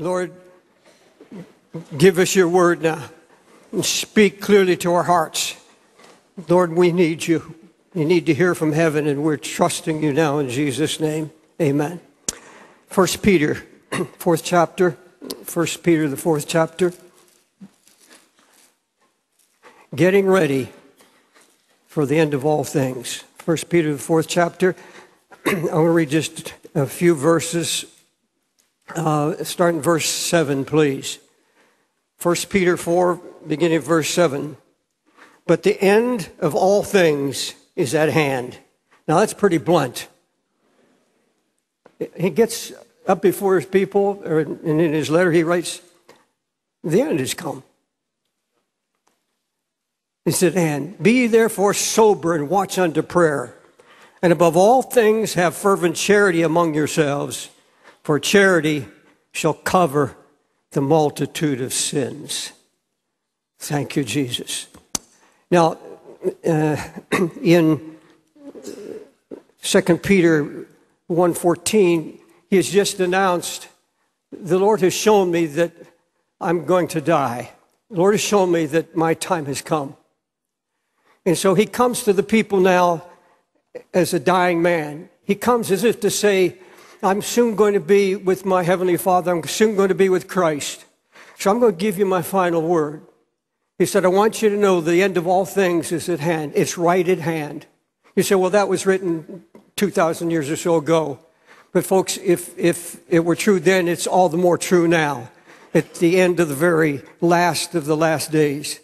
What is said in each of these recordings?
Lord, give us your word now and speak clearly to our hearts. Lord, we need you. We need to hear from heaven, and we're trusting you now in Jesus' name. Amen. First Peter, fourth chapter. First Peter, the fourth chapter. Getting ready for the end of all things. First Peter, the fourth chapter. I want to read just a few verses. Uh, start in verse 7, please. 1 Peter 4, beginning of verse 7. But the end of all things is at hand. Now that's pretty blunt. He gets up before his people, and in his letter he writes, The end has come. He said, And be therefore sober and watch unto prayer. And above all things, have fervent charity among yourselves, for charity shall cover the multitude of sins. Thank you, Jesus. Now, uh, in 2 Peter 1.14, he has just announced, the Lord has shown me that I'm going to die. The Lord has shown me that my time has come. And so he comes to the people now as a dying man. He comes as if to say, I'm soon going to be with my Heavenly Father. I'm soon going to be with Christ. So I'm going to give you my final word. He said, I want you to know the end of all things is at hand. It's right at hand. You say, well, that was written 2,000 years or so ago. But folks, if, if it were true then, it's all the more true now. At the end of the very last of the last days.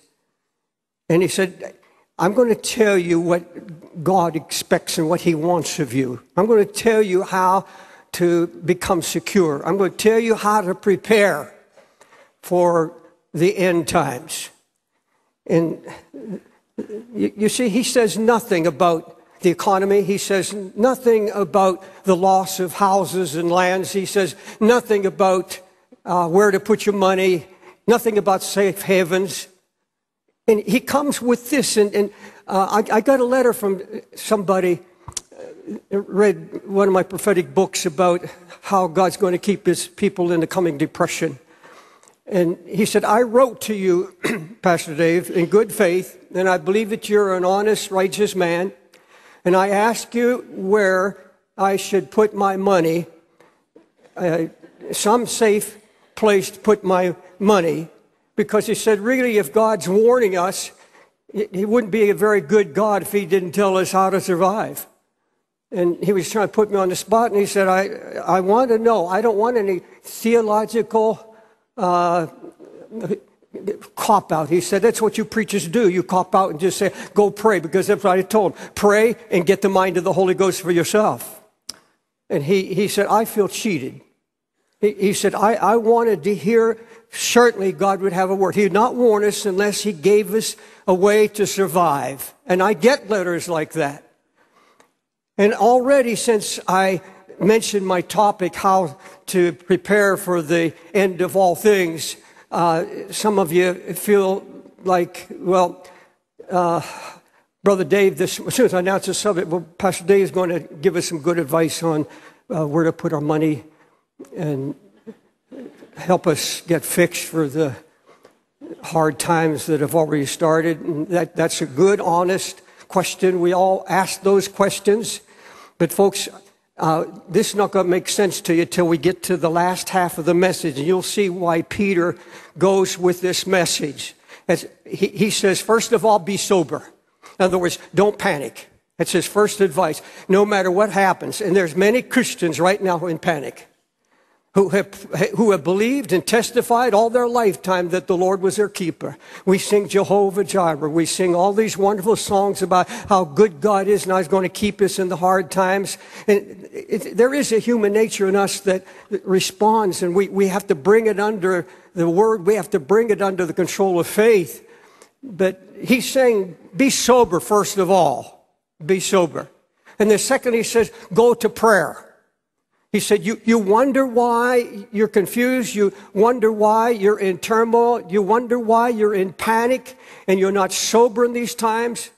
And he said, I'm going to tell you what God expects and what he wants of you. I'm going to tell you how to become secure. I'm going to tell you how to prepare for the end times. And you, see, he says nothing about the economy. He says nothing about the loss of houses and lands. He says nothing about uh, where to put your money, nothing about safe havens. And he comes with this, and, and uh, I, I, got a letter from somebody, read one of my prophetic books about how God's going to keep his people in the coming depression. And he said, I wrote to you, Pastor Dave, in good faith, and I believe that you're an honest, righteous man. And I ask you where I should put my money, uh, some safe place to put my money, because he said, really, if God's warning us, he wouldn't be a very good God if he didn't tell us how to survive. And he was trying to put me on the spot, and he said, I, I want to know. I don't want any theological uh, cop out. He said, That's what you preachers do. You cop out and just say, Go pray, because that's what I told him. Pray and get the mind of the Holy Ghost for yourself. And he, he said, I feel cheated. He, he said, I, I wanted to hear, certainly God would have a word. He would not warn us unless He gave us a way to survive. And I get letters like that. And already since I mentioned my topic, how to prepare for the end of all things. Uh, some of you feel like, well, uh, Brother Dave, this, as soon as I announce the subject, well, Pastor Dave is going to give us some good advice on uh, where to put our money and help us get fixed for the hard times that have already started. And that, that's a good, honest question. We all ask those questions. But, folks, uh, this is not going to make sense to you till we get to the last half of the message, and you'll see why Peter goes with this message. As he, he says, first of all, be sober. In other words, don't panic. That's his first advice. No matter what happens, and there's many Christians right now in panic who have, who have believed and testified all their lifetime that the Lord was their keeper. We sing Jehovah Jireh. We sing all these wonderful songs about how good God is and how He's going to keep us in the hard times. And it, there is a human nature in us that responds, and we, we have to bring it under the word. We have to bring it under the control of faith. But He's saying, be sober, first of all. Be sober. And the second, He says, go to prayer. He said, you, you wonder why you're confused. You wonder why you're in turmoil. You wonder why you're in panic and you're not sober in these times.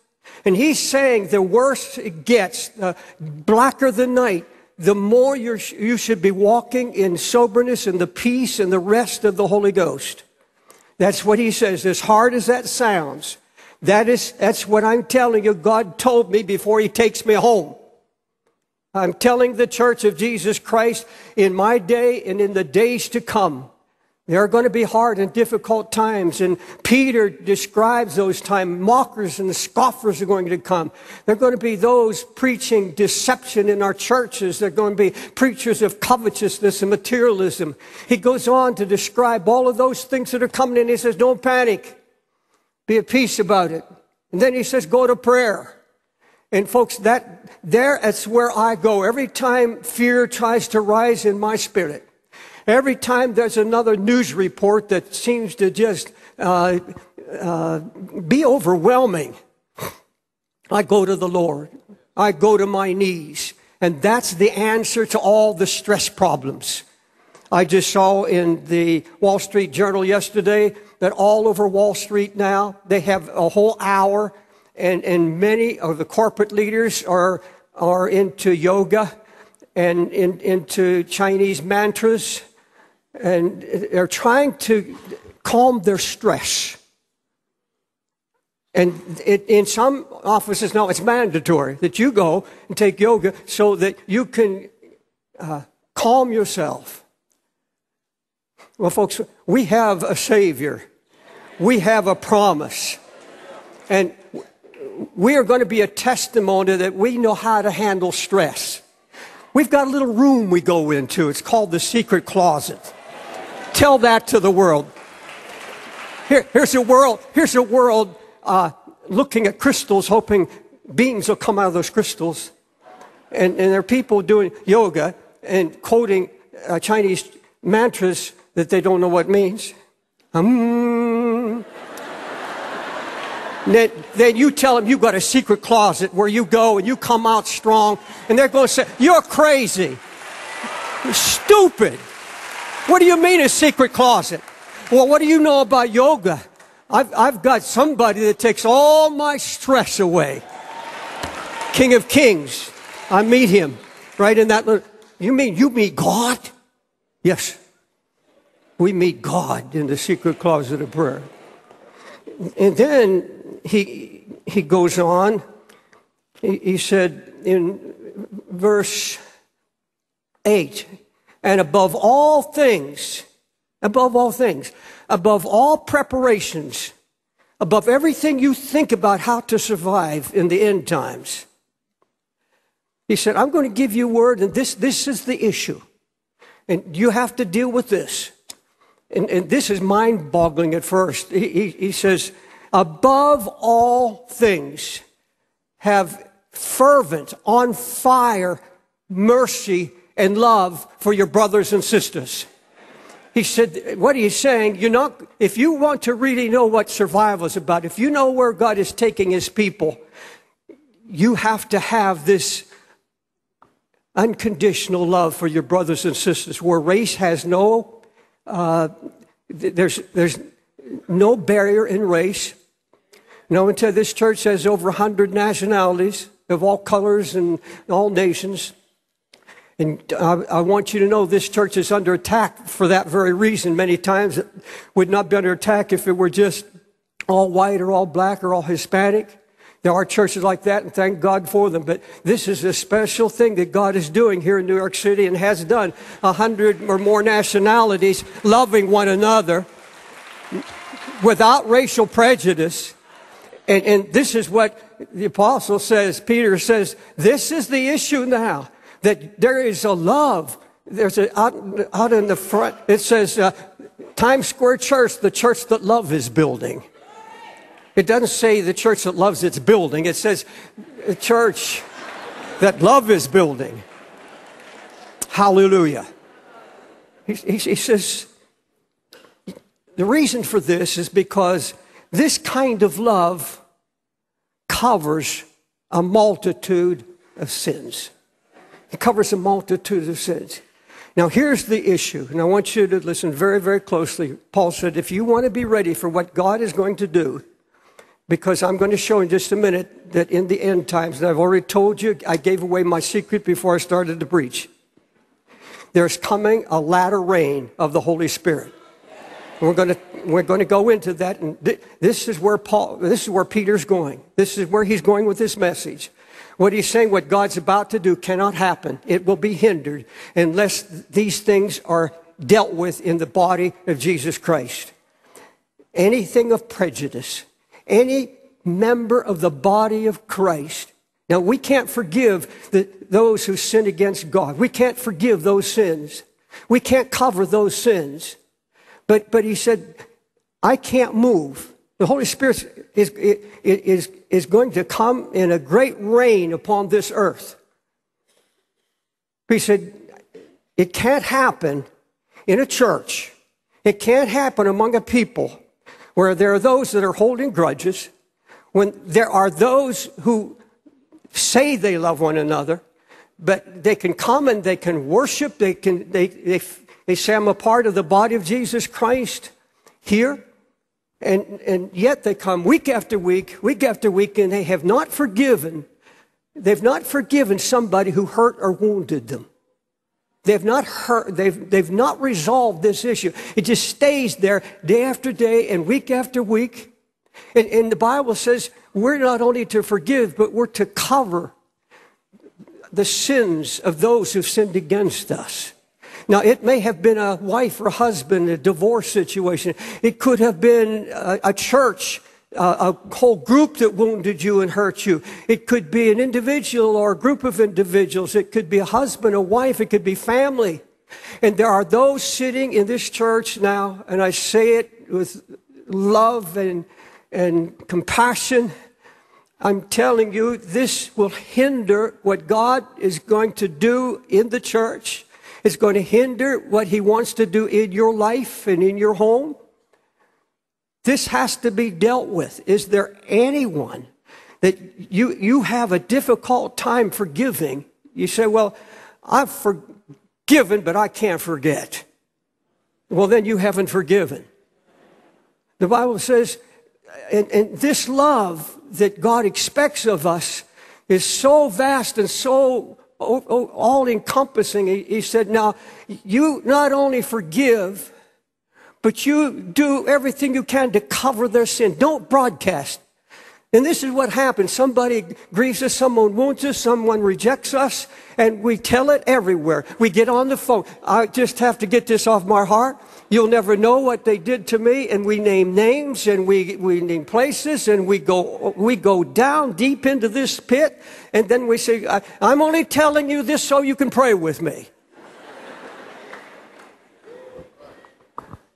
And he's saying the worse it gets, the blacker the night, the more you you should be walking in soberness and the peace and the rest of the Holy Ghost. That's what he says. As hard as that sounds, that is, that's what I'm telling you. God told me before he takes me home. I'm telling the church of Jesus Christ in my day and in the days to come. There are going to be hard and difficult times, and Peter describes those times. Mockers and scoffers are going to come. There are going to be those preaching deception in our churches. There are going to be preachers of covetousness and materialism. He goes on to describe all of those things that are coming, and he says, Don't panic. Be at peace about it. And then he says, Go to prayer. And folks, that there, that's where I go. Every time fear tries to rise in my spirit, Every time there's another news report that seems to just uh, uh, be overwhelming, I go to the Lord. I go to my knees. And that's the answer to all the stress problems. I just saw in the Wall Street Journal yesterday that all over Wall Street now, they have a whole hour, and, and many of the corporate leaders are, are into yoga and in, into Chinese mantras and they're trying to calm their stress. And it, in some offices now, it's mandatory that you go and take yoga so that you can uh, calm yourself. Well, folks, we have a Savior. We have a promise. And we are going to be a testimony that we know how to handle stress. We've got a little room we go into. It's called the secret closet. Tell that to the world. Here, here's a world, here's a world uh, looking at crystals, hoping beings will come out of those crystals. And, and there are people doing yoga and quoting uh, Chinese mantras that they don't know what means. Um, then, then you tell them you've got a secret closet where you go and you come out strong, and they're going to say, You're crazy. You're stupid. What do you mean a secret closet? Well, what do you know about yoga? I've, I've got somebody that takes all my stress away. King of Kings. I meet him right in that little. You mean you meet God? Yes. We meet God in the secret closet of prayer. And then he, he goes on. He, he said in verse 8, and above all things, above all things, above all preparations, above everything you think about how to survive in the end times. He said, I'm going to give you word, and this, this is the issue. And you have to deal with this. And, and this is mind boggling at first. He, he, he says, above all things, have fervent, on fire mercy and love for your brothers and sisters. He said, what he's saying, you know, if you want to really know what survival is about, if you know where God is taking his people, you have to have this unconditional love for your brothers and sisters, where race has no, uh, there's, there's no barrier in race. No, until this church has over 100 nationalities of all colors and all nations. And I, I, want you to know this church is under attack for that very reason. Many times it would not be under attack if it were just all white or all black or all Hispanic. There are churches like that, and thank God for them. But this is a special thing that God is doing here in New York City and has done. A hundred or more nationalities loving one another without racial prejudice. And, and this is what the apostle says, Peter says, this is the issue now that there is a love. There's a, out, out in the front, it says uh, Times Square Church, the church that love is building. It doesn't say the church that loves its building. It says the church that love is building. Hallelujah. He, he, he says, the reason for this is because this kind of love covers a multitude of sins. It covers a multitude of sins. Now, here's the issue, and I want you to listen very, very closely. Paul said, if you want to be ready for what God is going to do, because I'm going to show in just a minute that in the end times, and I've already told you, I gave away my secret before I started to preach. There's coming a latter rain of the Holy Spirit. We're going to we're going to go into that, and th- this is where Paul, this is where Peter's going. This is where he's going with this message. What he's saying, what God's about to do, cannot happen. It will be hindered unless these things are dealt with in the body of Jesus Christ. Anything of prejudice, any member of the body of Christ. Now, we can't forgive the, those who sin against God. We can't forgive those sins. We can't cover those sins. But, but he said, I can't move. The Holy Spirit is, is, is going to come in a great rain upon this earth. He said, It can't happen in a church. It can't happen among a people where there are those that are holding grudges, when there are those who say they love one another, but they can come and they can worship, they can, they, they, they say, I'm a part of the body of Jesus Christ here. And, and yet they come week after week, week after week, and they have not forgiven. They've not forgiven somebody who hurt or wounded them. They've not hurt, they've, they've not resolved this issue. It just stays there day after day and week after week. And, and the Bible says we're not only to forgive, but we're to cover the sins of those who've sinned against us. Now, it may have been a wife or husband, a divorce situation. It could have been a, a church, a whole group that wounded you and hurt you. It could be an individual or a group of individuals. It could be a husband, a wife. It could be family. And there are those sitting in this church now, and I say it with love and, and compassion. I'm telling you, this will hinder what God is going to do in the church. It's going to hinder what He wants to do in your life and in your home. This has to be dealt with. Is there anyone that you, you have a difficult time forgiving? You say, Well, I've forgiven, but I can't forget. Well, then you haven't forgiven. The Bible says, and, and this love that God expects of us is so vast and so all encompassing. He said, Now, you not only forgive, but you do everything you can to cover their sin. Don't broadcast. And this is what happens. Somebody grieves us, someone wounds us, someone rejects us, and we tell it everywhere. We get on the phone. I just have to get this off my heart. You'll never know what they did to me. And we name names and we, we name places and we go, we go down deep into this pit. And then we say, I'm only telling you this so you can pray with me.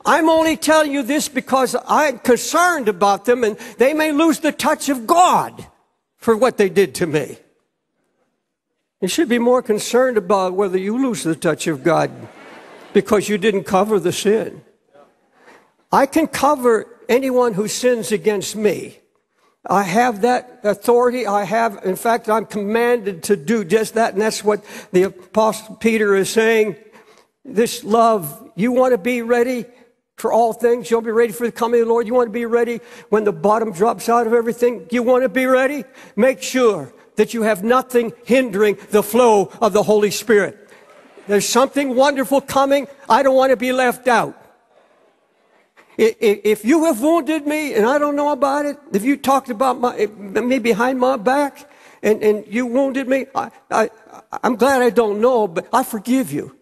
I'm only telling you this because I'm concerned about them and they may lose the touch of God for what they did to me. You should be more concerned about whether you lose the touch of God because you didn't cover the sin. I can cover anyone who sins against me. I have that authority. I have, in fact, I'm commanded to do just that. And that's what the apostle Peter is saying. This love, you want to be ready for all things. You'll be ready for the coming of the Lord. You want to be ready when the bottom drops out of everything. You want to be ready? Make sure that you have nothing hindering the flow of the Holy Spirit. There's something wonderful coming. I don't want to be left out. If you have wounded me and I don't know about it, if you talked about my, me behind my back and, and you wounded me, I, I, I'm glad I don't know, but I forgive you.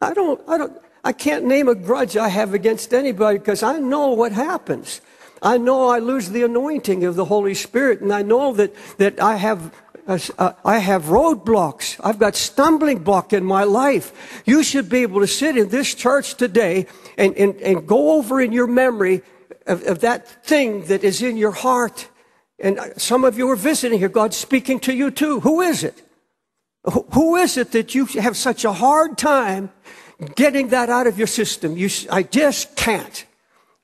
I don't, I don't, I can't name a grudge I have against anybody because I know what happens. I know I lose the anointing of the Holy Spirit, and I know that, that I have uh, I have roadblocks. I've got stumbling block in my life. You should be able to sit in this church today and, and, and go over in your memory of, of that thing that is in your heart. And some of you are visiting here. God's speaking to you too. Who is it? Who is it that you have such a hard time getting that out of your system? You, I just can't.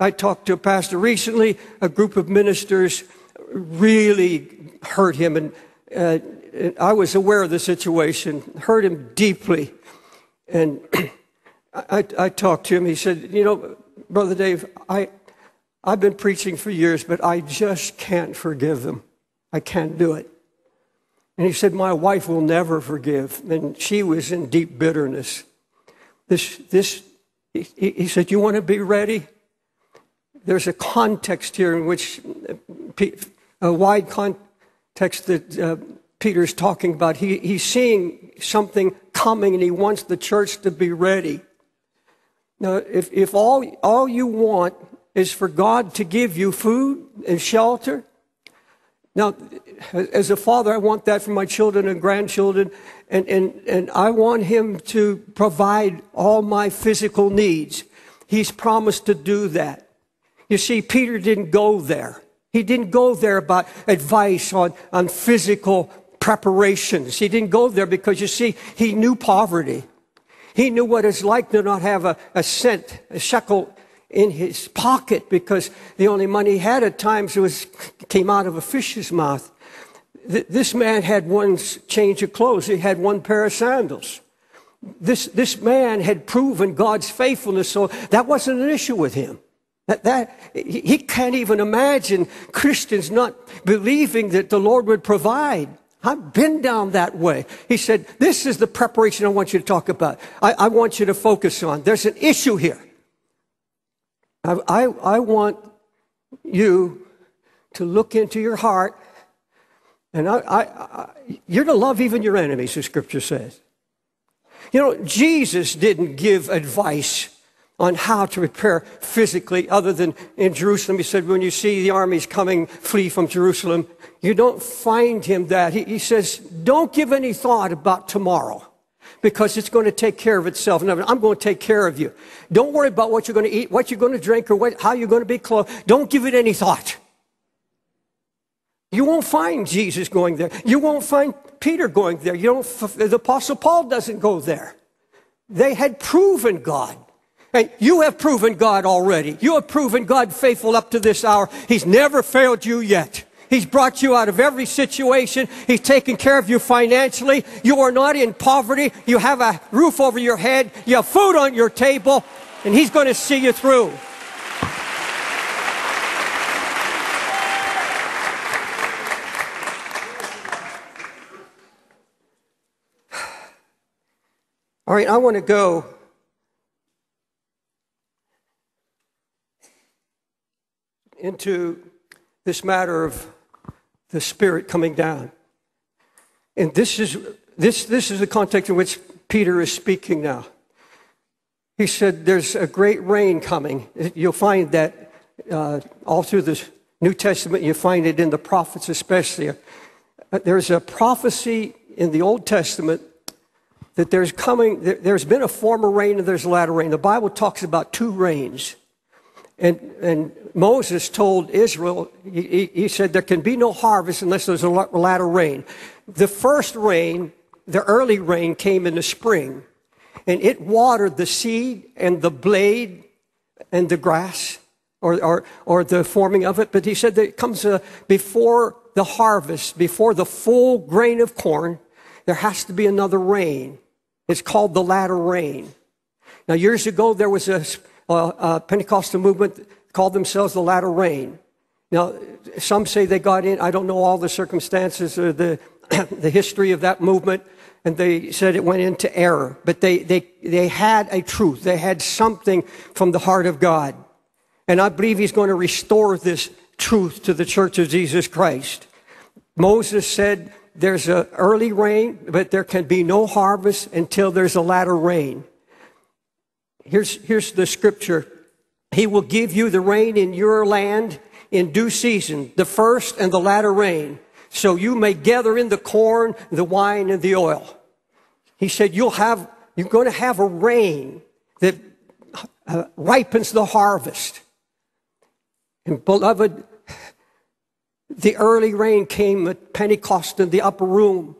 I talked to a pastor recently. A group of ministers really hurt him and uh, I was aware of the situation, hurt him deeply. And I, I, talked to him. He said, You know, Brother Dave, I, I've been preaching for years, but I just can't forgive them. I can't do it. And he said, My wife will never forgive. And she was in deep bitterness. This, this, he, he said, You want to be ready? There's a context here in which, a wide context that uh, Peter's talking about. He, he's seeing something coming and he wants the church to be ready. Now, if, if all, all you want is for God to give you food and shelter, now, as a father, I want that for my children and grandchildren, and, and, and I want Him to provide all my physical needs. He's promised to do that. You see, Peter didn't go there. He didn't go there about advice on, on physical preparations. He didn't go there because, you see, he knew poverty. He knew what it's like to not have a, a cent, a shekel in his pocket because the only money he had at times was came out of a fish's mouth. This man had one change of clothes. He had one pair of sandals. This, this man had proven God's faithfulness, so that wasn't an issue with him. That, that, he can't even imagine Christians not believing that the Lord would provide. I've been down that way. He said, This is the preparation I want you to talk about. I, I want you to focus on. There's an issue here. I, I, I want you to look into your heart, and I, I, you're to love even your enemies, the scripture says. You know, Jesus didn't give advice on how to prepare physically other than in Jerusalem. He said, when you see the armies coming, flee from Jerusalem. You don't find him that. He, he says, don't give any thought about tomorrow because it's going to take care of itself. And I'm going to take care of you. Don't worry about what you're going to eat, what you're going to drink, or what, how you're going to be clothed. Don't give it any thought. You won't find Jesus going there. You won't find Peter going there. You don't, the Apostle Paul doesn't go there. They had proven God. You have proven God already. You have proven God faithful up to this hour. He's never failed you yet. He's brought you out of every situation. He's taken care of you financially. You are not in poverty. You have a roof over your head. You have food on your table. And He's going to see you through. All right, I want to go into this matter of the Spirit coming down. And this is, this, this is the context in which Peter is speaking now. He said, There's a great rain coming. You'll find that uh, all through the New Testament, you find it in the prophets, especially. Uh, there's a prophecy in the Old Testament that there's coming, there's been a former rain and there's a latter rain. The Bible talks about two rains. And, and Moses told Israel, he, he, said, there can be no harvest unless there's a latter rain. The first rain, the early rain, came in the spring, and it watered the seed and the blade and the grass or, or, or the forming of it. But he said that it comes uh, before the harvest, before the full grain of corn, there has to be another rain. It's called the latter rain. Now, years ago, there was a uh, uh, Pentecostal movement called themselves the latter rain. Now, some say they got in. I don't know all the circumstances or the, the history of that movement. And they said it went into error. But they, they, they had a truth. They had something from the heart of God. And I believe he's going to restore this truth to the church of Jesus Christ. Moses said, there's an early rain, but there can be no harvest until there's a latter rain. Here's, here's the scripture. He will give you the rain in your land in due season, the first and the latter rain, so you may gather in the corn, the wine, and the oil. He said, you'll have, you're going to have a rain that uh, ripens the harvest. And beloved, the early rain came at Pentecost in the upper room.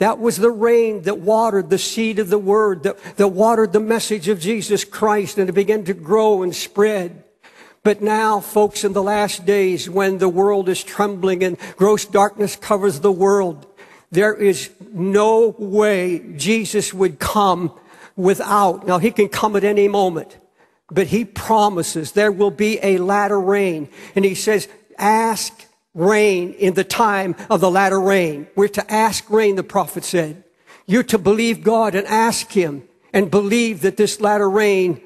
That was the rain that watered the seed of the word, that, that watered the message of Jesus Christ, and it began to grow and spread. But now, folks, in the last days, when the world is trembling and gross darkness covers the world, there is no way Jesus would come without. Now, he can come at any moment. but he promises there will be a latter rain. And he says, ask rain in the time of the latter rain. We're to ask rain, the prophet said. You're to believe God and ask him and believe that this latter rain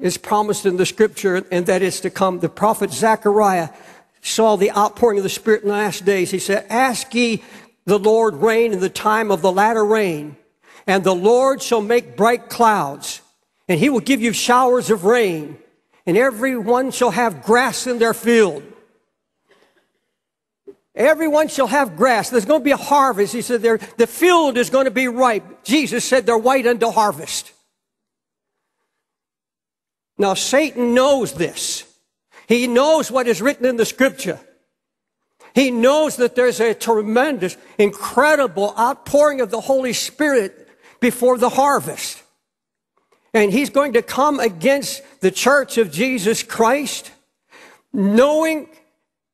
is promised in the scripture and that it's to come. The prophet Zechariah saw the outpouring of the Spirit in the last days. He said, ask ye the Lord rain in the time of the latter rain, and the Lord shall make bright clouds, and he will give you showers of rain, and everyone shall have grass in their field. Everyone shall have grass. There's going to be a harvest. He said, the field is going to be ripe. Jesus said they're white unto harvest. Now, Satan knows this. He knows what is written in the scripture. He knows that there's a tremendous, incredible outpouring of the Holy Spirit before the harvest. And he's going to come against the church of Jesus Christ, knowing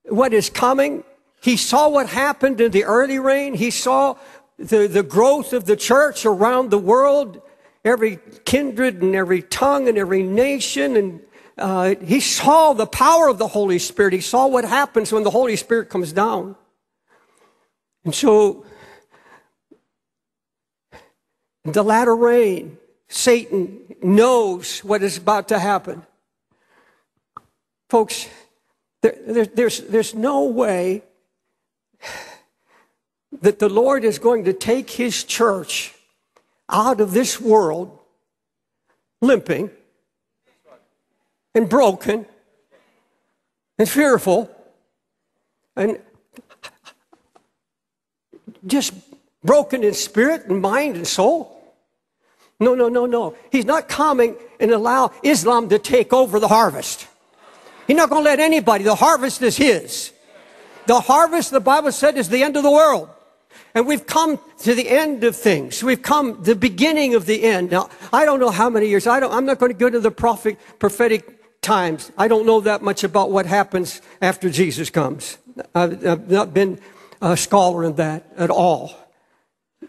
what is coming. He saw what happened in the early rain. He saw the, the growth of the church around the world, every kindred and every tongue and every nation and uh, he saw the power of the Holy Spirit. He saw what happens when the Holy Spirit comes down. And so, in the latter rain, Satan knows what is about to happen. Folks, there, there, there's, there's no way that the Lord is going to take his church out of this world limping and broken and fearful and just broken in spirit and mind and soul. No, no, no, no. He's not coming and allow Islam to take over the harvest. He's not going to let anybody. The harvest is his. The harvest, the Bible said, is the end of the world. And we've come to the end of things. We've come the beginning of the end. Now, I don't know how many years. I don't, I'm not going to go to the prophet, prophetic times. I don't know that much about what happens after Jesus comes. I've, I've not been a scholar in that at all.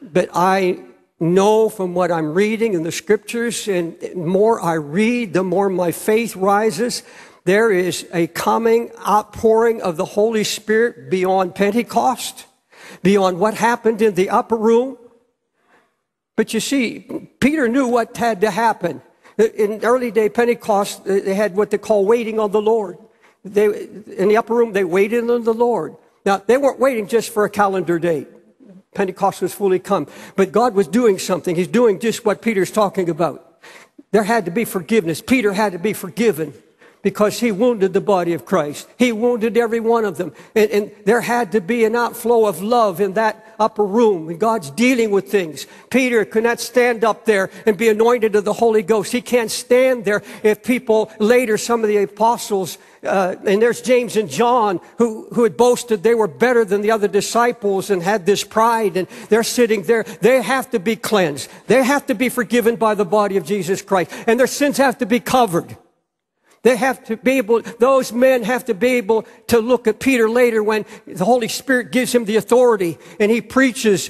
But I know from what I'm reading in the scriptures, and the more I read, the more my faith rises. There is a coming outpouring of the Holy Spirit beyond Pentecost, beyond what happened in the upper room. But you see, Peter knew what had to happen. In early day Pentecost, they had what they call waiting on the Lord. They, in the upper room, they waited on the Lord. Now, they weren't waiting just for a calendar date. Pentecost was fully come. But God was doing something. He's doing just what Peter's talking about. There had to be forgiveness. Peter had to be forgiven because he wounded the body of Christ. He wounded every one of them. And, and, there had to be an outflow of love in that upper room. And God's dealing with things. Peter could not stand up there and be anointed of the Holy Ghost. He can't stand there if people later, some of the apostles, uh, and there's James and John who, who had boasted they were better than the other disciples and had this pride and they're sitting there. They have to be cleansed. They have to be forgiven by the body of Jesus Christ and their sins have to be covered. They have to be able, those men have to be able to look at Peter later when the Holy Spirit gives him the authority and he preaches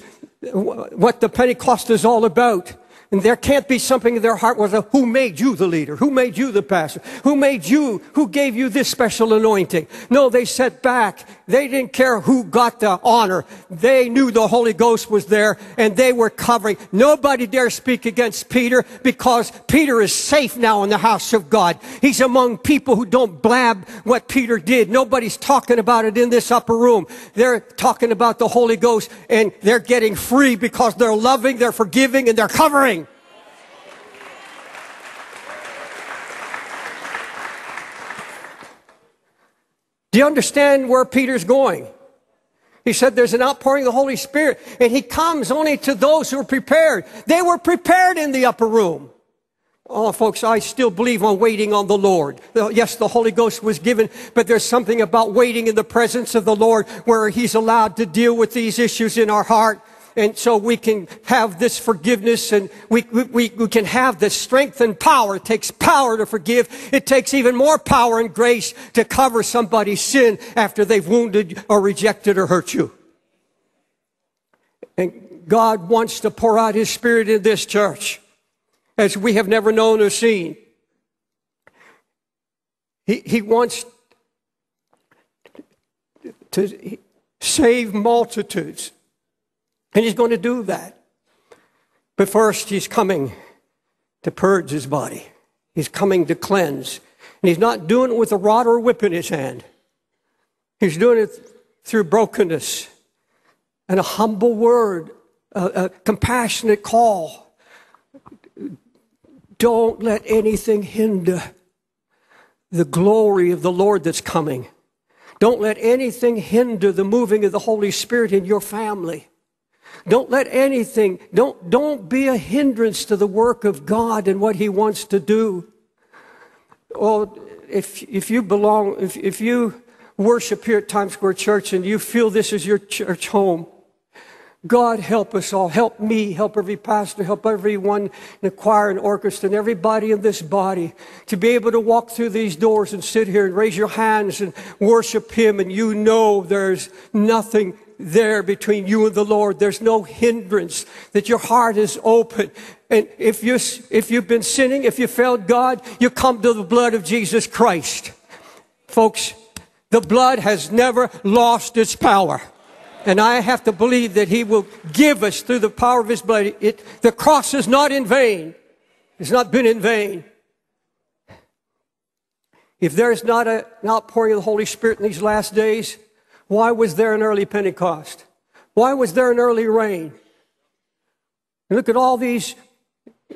what the Pentecost is all about. And there can't be something in their heart was, who made you the leader? Who made you the pastor? Who made you? Who gave you this special anointing? No, they sat back. They didn't care who got the honor. They knew the Holy Ghost was there and they were covering. Nobody dare speak against Peter because Peter is safe now in the house of God. He's among people who don't blab what Peter did. Nobody's talking about it in this upper room. They're talking about the Holy Ghost and they're getting free because they're loving, they're forgiving, and they're covering. Do you understand where Peter's going? He said there's an outpouring of the Holy Spirit, and he comes only to those who are prepared. They were prepared in the upper room. Oh, folks, I still believe on waiting on the Lord. Yes, the Holy Ghost was given, but there's something about waiting in the presence of the Lord where He's allowed to deal with these issues in our heart and so we can have this forgiveness and we, we, we can have this strength and power. It takes power to forgive. It takes even more power and grace to cover somebody's sin after they've wounded or rejected or hurt you. And God wants to pour out His Spirit in this church as we have never known or seen. He, he wants to save multitudes. And he's going to do that. But first, he's coming to purge his body. He's coming to cleanse. And he's not doing it with a rod or a whip in his hand. He's doing it through brokenness and a humble word, a, a compassionate call. Don't let anything hinder the glory of the Lord that's coming. Don't let anything hinder the moving of the Holy Spirit in your family. Don't let anything, don't, don't be a hindrance to the work of God and what He wants to do. Well, if, if you belong, if, if you worship here at Times Square Church and you feel this is your church home, God help us all. Help me, help every pastor, help everyone in the choir and orchestra and everybody in this body to be able to walk through these doors and sit here and raise your hands and worship Him and you know there's nothing there between you and the Lord. There's no hindrance, that your heart is open. And if, you, if you've been sinning, if you failed God, you come to the blood of Jesus Christ. Folks, the blood has never lost its power. And I have to believe that He will give us through the power of His blood. It, the cross is not in vain. It's not been in vain. If there is not a, an outpouring of the Holy Spirit in these last days, why was there an early Pentecost? Why was there an early rain? look at all these,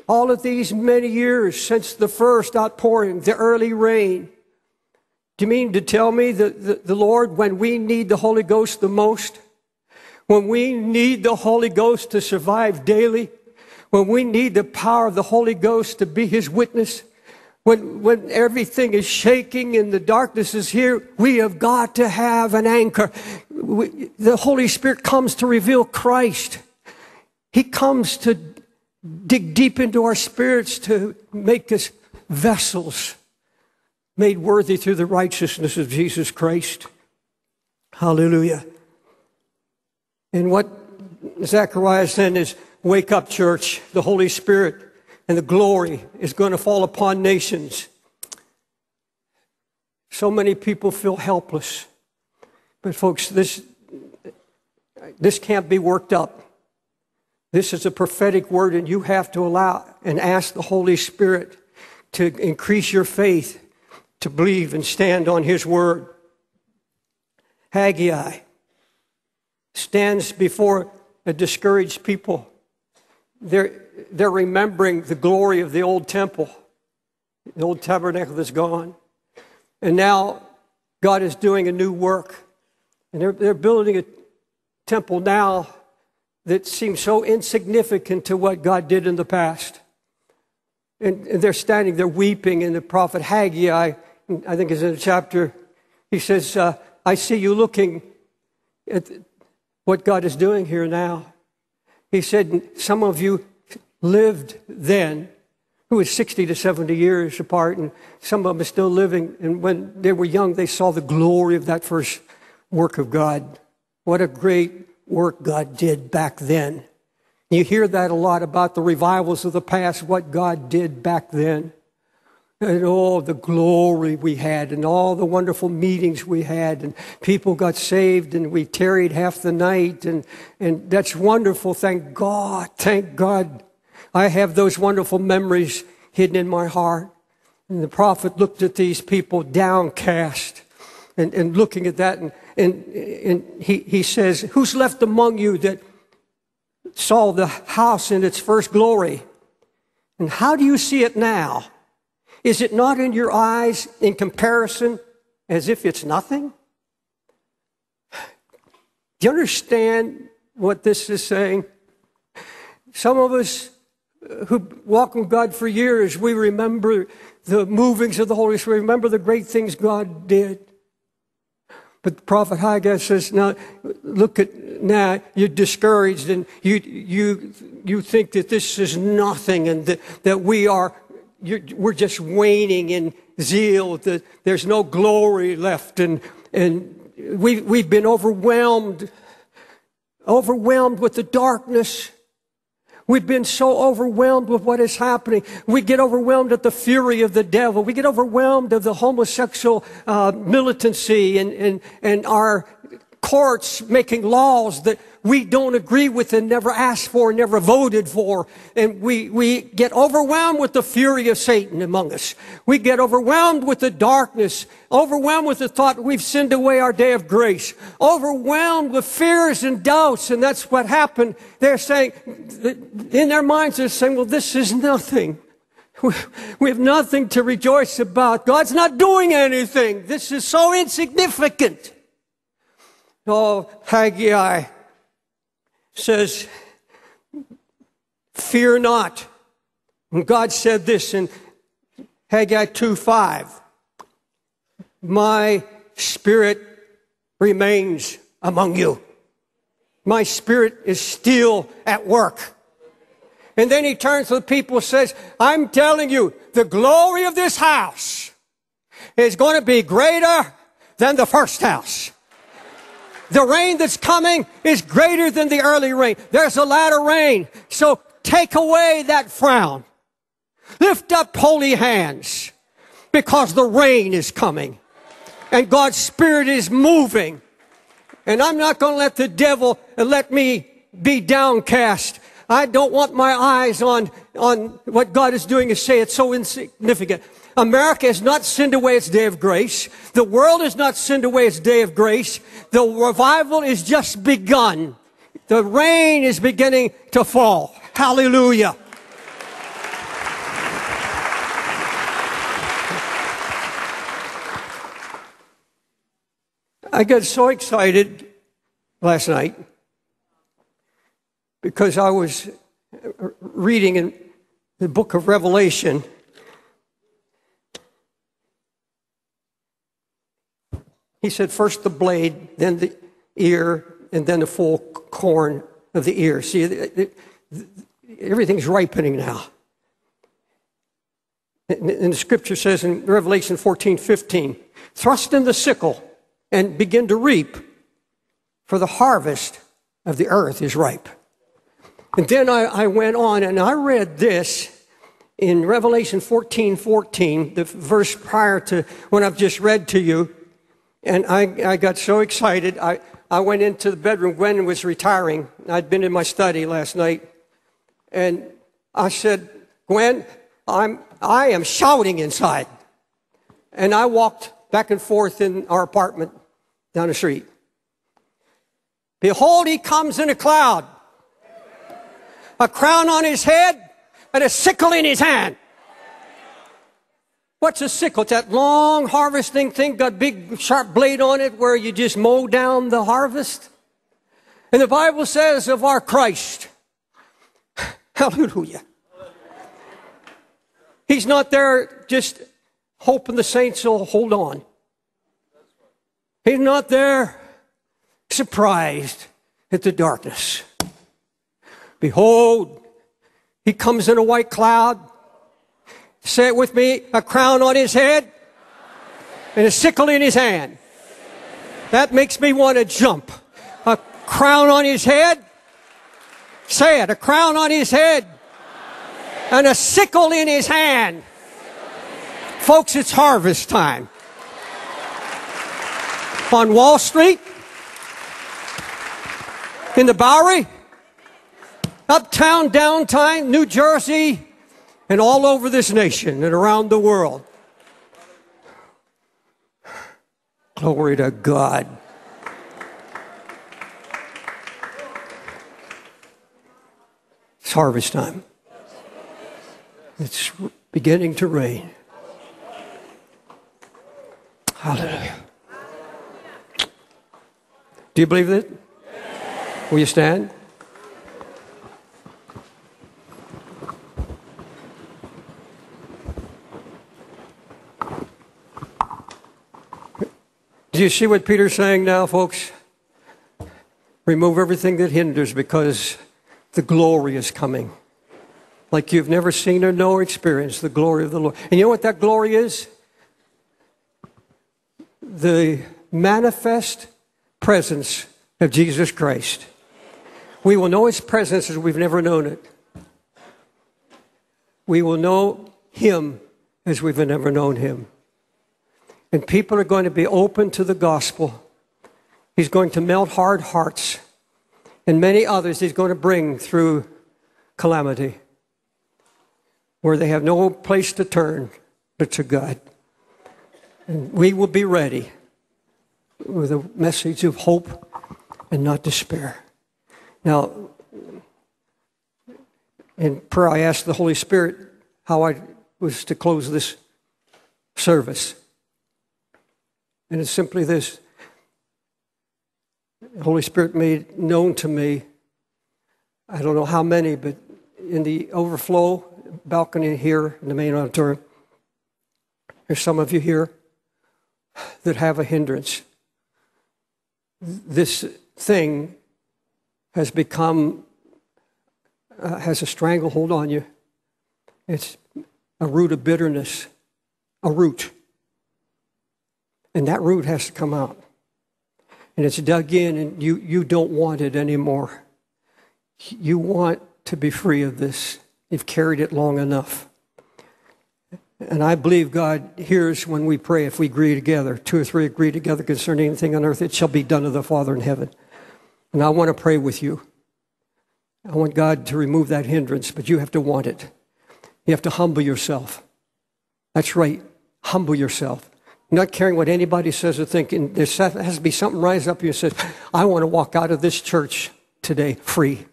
all of these many years since the first outpouring, the early rain. Do you mean to tell me that the, the Lord, when we need the Holy Ghost the most, when we need the Holy Ghost to survive daily, when we need the power of the Holy Ghost to be His witness, when, when everything is shaking and the darkness is here, we have got to have an anchor. We, the Holy Spirit comes to reveal Christ. He comes to dig deep into our spirits to make us vessels made worthy through the righteousness of Jesus Christ. Hallelujah. And what Zacharias then is, Wake up, church. The Holy Spirit and the glory is going to fall upon nations. So many people feel helpless. But, folks, this, this can't be worked up. This is a prophetic word, and you have to allow and ask the Holy Spirit to increase your faith to believe and stand on His word. Haggai stands before a discouraged people. They're, they're remembering the glory of the old temple, the old tabernacle that's gone. And now God is doing a new work. And they're, they're building a temple now that seems so insignificant to what God did in the past. And, and they're standing there weeping, and the prophet Haggai, I think is in the chapter, he says, uh, I see you looking at what God is doing here now. He said, Some of you lived then, who was 60 to 70 years apart, and some of them are still living. And when they were young, they saw the glory of that first work of God. What a great work God did back then. You hear that a lot about the revivals of the past, what God did back then and all the glory we had and all the wonderful meetings we had and people got saved and we tarried half the night and, and that's wonderful. Thank God. Thank God. I have those wonderful memories hidden in my heart. And the prophet looked at these people downcast and, and looking at that and, and, and he, he says, who's left among you that saw the house in its first glory? And how do you see it now? Is it not in your eyes in comparison as if it's nothing? Do you understand what this is saying? Some of us uh, who walk with God for years, we remember the movings of the Holy Spirit, remember the great things God did. But the prophet Haggai says, now look at now you're discouraged and you you you think that this is nothing and that, that we are we're just waning in zeal, that there's no glory left, and, and we've, we've been overwhelmed, overwhelmed with the darkness. We've been so overwhelmed with what is happening. We get overwhelmed at the fury of the devil. We get overwhelmed of the homosexual uh, militancy and, and, and our courts making laws that we don't agree with and never asked for, never voted for. And we, we get overwhelmed with the fury of Satan among us. We get overwhelmed with the darkness, overwhelmed with the thought we've sinned away our day of grace, overwhelmed with fears and doubts. And that's what happened. They're saying, in their minds, they're saying, well, this is nothing. We have nothing to rejoice about. God's not doing anything. This is so insignificant. Oh, Haggai says, Fear not. And God said this in Haggai 2 5. My spirit remains among you. My spirit is still at work. And then he turns to the people and says, I'm telling you, the glory of this house is going to be greater than the first house. The rain that's coming is greater than the early rain. There's a latter rain. So take away that frown. Lift up holy hands because the rain is coming and God's Spirit is moving. And I'm not going to let the devil let me be downcast. I don't want my eyes on, on what God is doing to say it's so insignificant. America has not sinned away its day of grace. The world has not sinned away its day of grace. The revival is just begun. The rain is beginning to fall. Hallelujah. I got so excited last night because I was reading in the book of Revelation He said, first the blade, then the ear, and then the full corn of the ear. See, everything's ripening now. And the scripture says in Revelation 14, 15, thrust in the sickle and begin to reap, for the harvest of the earth is ripe. And then I, I went on and I read this in Revelation 14, 14, the verse prior to when I've just read to you. And I, I got so excited. I, I went into the bedroom. Gwen was retiring. I'd been in my study last night. And I said, Gwen, I'm, I am shouting inside. And I walked back and forth in our apartment down the street. Behold, he comes in a cloud, a crown on his head, and a sickle in his hand. What's a sickle? It's that long harvesting thing, got big sharp blade on it where you just mow down the harvest. And the Bible says of our Christ, hallelujah. He's not there just hoping the saints will hold on. He's not there surprised at the darkness. Behold, he comes in a white cloud Say it with me. A crown on his head and a sickle in his hand. That makes me want to jump. A crown on his head. Say it. A crown on his head and a sickle in his hand. Folks, it's harvest time. On Wall Street, in the Bowery, uptown, downtown, New Jersey, and all over this nation and around the world. Glory to God. It's harvest time. It's beginning to rain. Hallelujah. Do you believe that? Will you stand? Do you see what Peter's saying now, folks? Remove everything that hinders because the glory is coming. Like you've never seen or know or experienced the glory of the Lord. And you know what that glory is? The manifest presence of Jesus Christ. We will know his presence as we've never known it. we will know Him as we've never known Him. And people are going to be open to the gospel. He's going to melt hard hearts. And many others He's going to bring through calamity where they have no place to turn but to God. And we will be ready with a message of hope and not despair. Now, in prayer, I asked the Holy Spirit how I was to close this service. And it's simply this the Holy Spirit made known to me, I don't know how many, but in the overflow balcony here in the main auditorium, there's some of you here that have a hindrance. This thing has become, uh, has a stranglehold on you. It's a root of bitterness, a root. And that root has to come out. And it's dug in, and you, you don't want it anymore. You want to be free of this. You've carried it long enough. And I believe God hears when we pray if we agree together. Two or three agree together concerning anything on earth, it shall be done to the Father in heaven. And I want to pray with you. I want God to remove that hindrance, but you have to want it. You have to humble yourself. That's right. Humble yourself. Not caring what anybody says or thinking. There has to be something rise up you and says, I want to walk out of this church today free.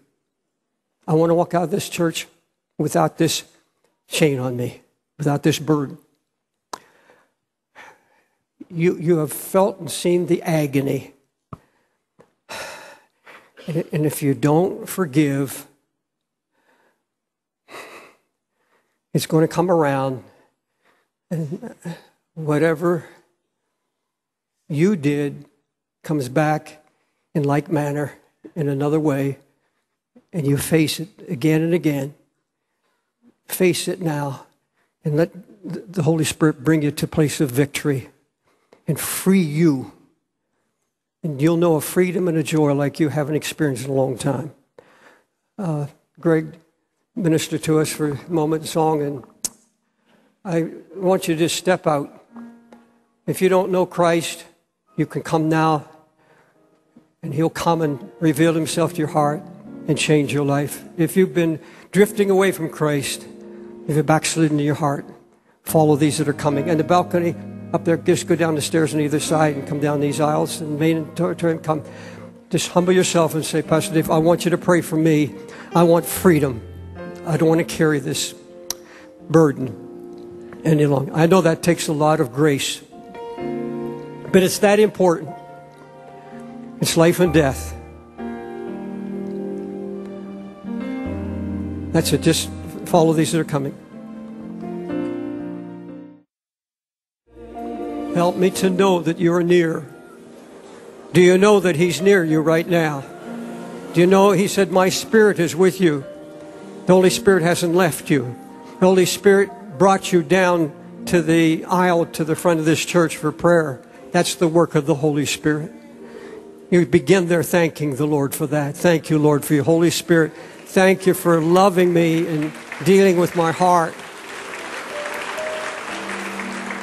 I want to walk out of this church without this chain on me, without this burden. You, you have felt and seen the agony. And, and if you don't forgive, it's going to come around and whatever you did comes back in like manner in another way and you face it again and again. Face it now and let the holy spirit bring you to a place of victory and free you. And you'll know a freedom and a joy like you haven't experienced in a long time. Uh, greg ministered to us for a moment in song and i want you to just step out if you don't know christ you can come now and he'll come and reveal himself to your heart and change your life. If you've been drifting away from Christ, if you're backslidden in your heart, follow these that are coming. And the balcony up there, just go down the stairs on either side and come down these aisles and main and come. Just humble yourself and say, Pastor Dave, I want you to pray for me. I want freedom. I don't want to carry this burden any longer. I know that takes a lot of grace, but it's that important. It's life and death. That's it. Just follow these that are coming. Help me to know that you are near. Do you know that He's near you right now? Do you know He said, My Spirit is with you? The Holy Spirit hasn't left you. The Holy Spirit brought you down to the aisle to the front of this church for prayer. That's the work of the Holy Spirit. You begin there thanking the Lord for that. Thank you, Lord, for your Holy Spirit Thank you for loving me and dealing with my heart.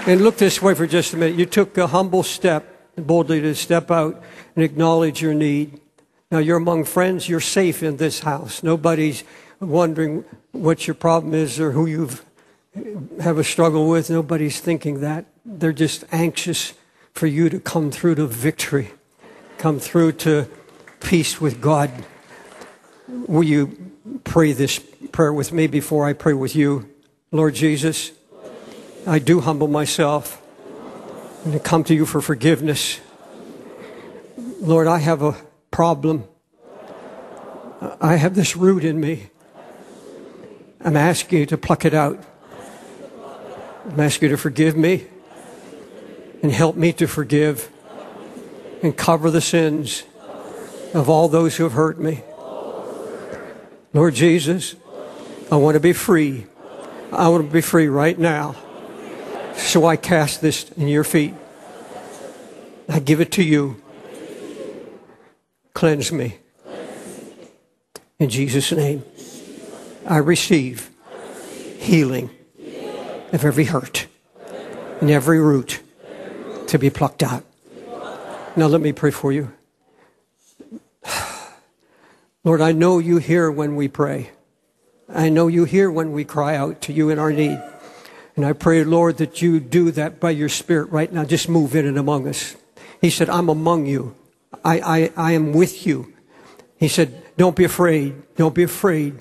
And look this way for just a minute. You took a humble step, boldly to step out and acknowledge your need. Now you're among friends, you're safe in this house. Nobody's wondering what your problem is or who you have a struggle with. Nobody's thinking that. They're just anxious for you to come through to victory, come through to peace with God. Will you pray this prayer with me before I pray with you? Lord Jesus, I do humble myself and I come to you for forgiveness. Lord, I have a problem. I have this root in me. I'm asking you to pluck it out. I'm asking you to forgive me and help me to forgive and cover the sins of all those who have hurt me. Lord Jesus, I want to be free. I want to be free right now. So I cast this in your feet. I give it to you. Cleanse me. In Jesus' name, I receive healing of every hurt and every root to be plucked out. Now, let me pray for you. Lord, I know you hear when we pray. I know you hear when we cry out to you in our need. And I pray, Lord, that you do that by your Spirit right now. Just move in and among us. He said, I'm among you. I, I, I am with you. He said, Don't be afraid. Don't be afraid.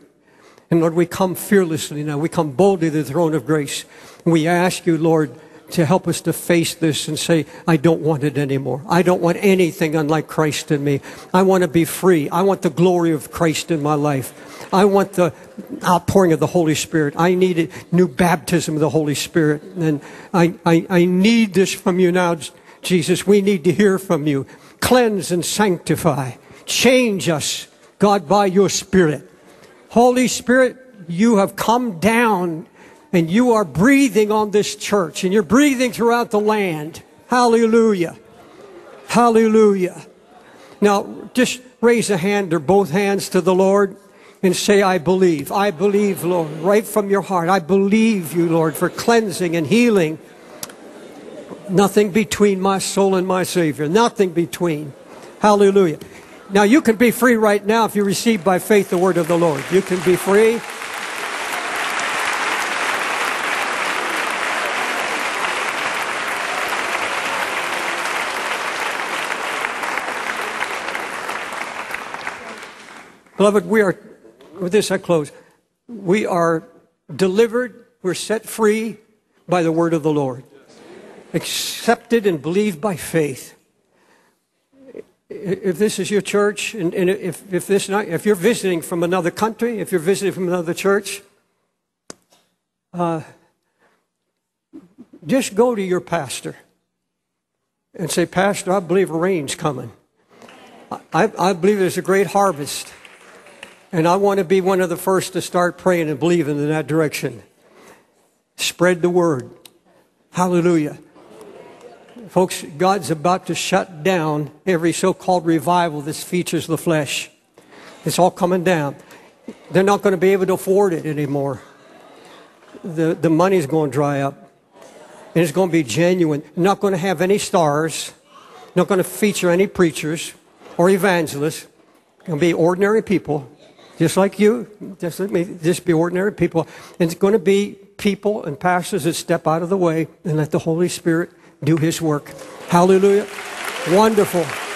And Lord, we come fearlessly now. We come boldly to the throne of grace. We ask you, Lord, to help us to face this and say, I don't want it anymore. I don't want anything unlike Christ in me. I want to be free. I want the glory of Christ in my life. I want the outpouring of the Holy Spirit. I need a new baptism of the Holy Spirit. And I, I, I need this from you now, Jesus. We need to hear from you. Cleanse and sanctify. Change us, God, by your Spirit. Holy Spirit, you have come down and you are breathing on this church and you're breathing throughout the land. Hallelujah. Hallelujah. Now, just raise a hand or both hands to the Lord and say, I believe. I believe, Lord, right from your heart. I believe you, Lord, for cleansing and healing. Nothing between my soul and my Savior. Nothing between. Hallelujah. Now, you can be free right now if you receive by faith the word of the Lord. You can be free. Beloved, we are, with this I close, we are delivered, we're set free by the word of the Lord, accepted and believed by faith. If this is your church, and, and if, if, this not, if you're visiting from another country, if you're visiting from another church, uh, just go to your pastor and say, Pastor, I believe rain's coming. I, I believe there's a great harvest. And I want to be one of the first to start praying and believing in that direction. Spread the word. Hallelujah. Folks, God's about to shut down every so called revival that features the flesh. It's all coming down. They're not going to be able to afford it anymore. The, the money's going to dry up. And it's going to be genuine. Not going to have any stars. Not going to feature any preachers or evangelists. Going to be ordinary people just like you, just like me, just be ordinary people. And it's going to be people and pastors that step out of the way and let the Holy Spirit do His work. Hallelujah. Wonderful.